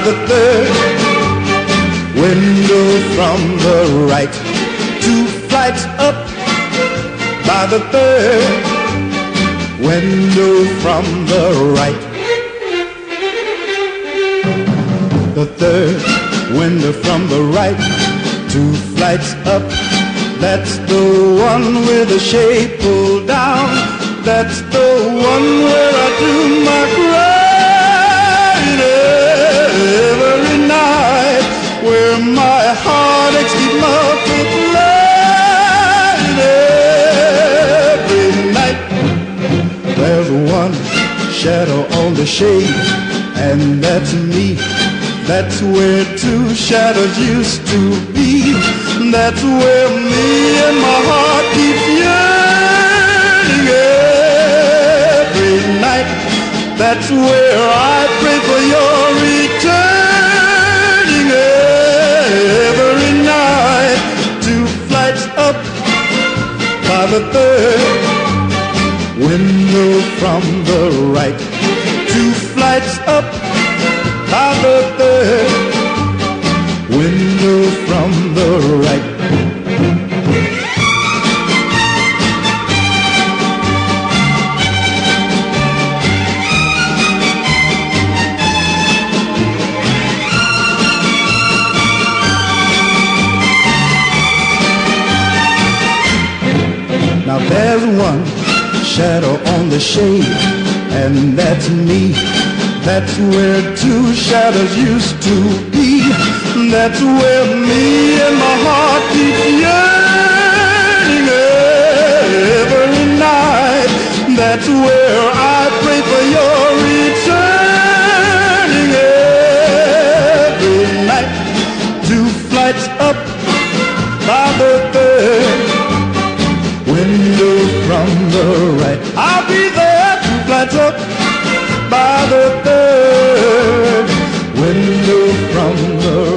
the third window from the right. Two flights up by the third window from the right. The third window from the right. Two flights up. That's the one with the shade pulled down. That's the one where I do shade, and that's me. That's where two shadows used to be. That's where me and my heart keep yearning every night. That's where I pray for your returning every night. Two flights up by the third window from the right. Two flights up by the third window from the right. Now there's one shadow on the shade, and that's me. That's where two shadows used to be. That's where me and my heart keep yearning every night. That's where I pray for your returning every night. Two flights up by the third window from the right. I'll be there two flights up from the